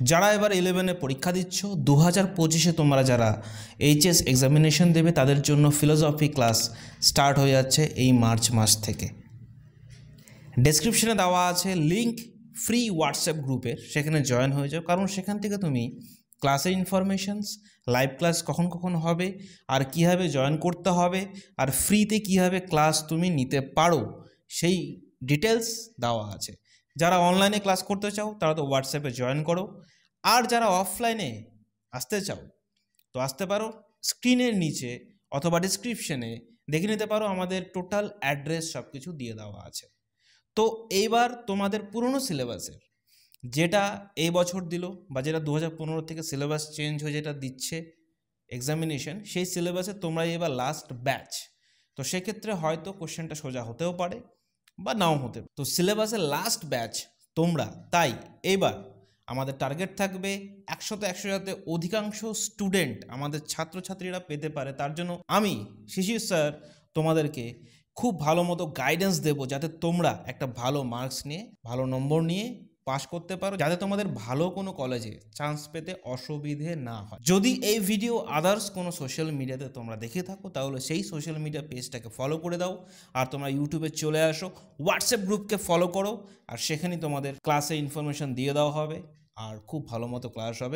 যারা এবার ইলেভেনে পরীক্ষা দিচ্ছ দু হাজার পঁচিশে তোমরা যারা এইচএস এক্সামিনেশন দেবে, তাদের জন্য ফিলোসফি ক্লাস স্টার্ট হয়ে যাচ্ছে এই মার্চ মাস থেকে। ডেসক্রিপশনে দেওয়া আছে লিংক ফ্রি হোয়াটসঅ্যাপ গ্রুপের সেখানে জয়েন হয়ে যাও। কারণ সেখান থেকে তুমি ক্লাসের ইনফরমেশনস লাইভ ক্লাস কখন কখন হবে, আর কীভাবে জয়েন করতে হবে, আর ফ্রিতে কীভাবে ক্লাস তুমি নিতে পারো, সেই ডিটেলস দেওয়া আছে। যারা অনলাইনে ক্লাস করতে চাও, তারা তো হোয়াটসঅ্যাপে জয়েন করো। আর যারা অফলাইনে আসতে চাও, তো আসতে পারো স্ক্রিনের নিচে অথবা ডিসক্রিপশনে দেখে নিতে পারো আমাদের টোটাল অ্যাড্রেস সব কিছু দিয়ে দেওয়া আছে। তো এইবার তোমাদের পুরনো সিলেবাসের যেটা এই বছর দিল বা যেটা দু হাজার পনেরো থেকে সিলেবাস চেঞ্জ হয়ে যেটা দিচ্ছে এক্সামিনেশন সেই সিলেবাসে তোমরা এবার লাস্ট ব্যাচ তো সেক্ষেত্রে হয়তো কোশ্চেনটা সোজা হতেও পারে। বা নাও হতে তো সিলেবাসের লাস্ট ব্যাচ তোমরা, তাই এবার আমাদের টার্গেট থাকবে একশোতে একশো যাতে অধিকাংশ স্টুডেন্ট আমাদের ছাত্রছাত্রীরা পেতে পারে। তার জন্য আমি, শিশির স্যার তোমাদেরকে খুব ভালো মতো গাইডেন্স দেবো যাতে তোমরা একটা ভালো মার্কস নিয়ে, ভালো নম্বর নিয়ে পাশ করতে পারো, যাতে তোমাদের ভালো কোনো কলেজে চান্স পেতে অসুবিধে না হয়। যদি এই ভিডিও আদার্স কোনো সোশ্যাল মিডিয়াতে তোমরা দেখে থাকো, তাহলে সেই সোশ্যাল মিডিয়া পেজটাকে ফলো করে দাও। আর তোমরা ইউটিউবে চলে আসো হোয়াটসঅ্যাপ গ্রুপকে ফলো করো, আর সেখানে তোমাদের ক্লাসে ইনফরমেশান দিয়ে দেওয়া হবে। আর খুব ভালো মতো ক্লাস হবে।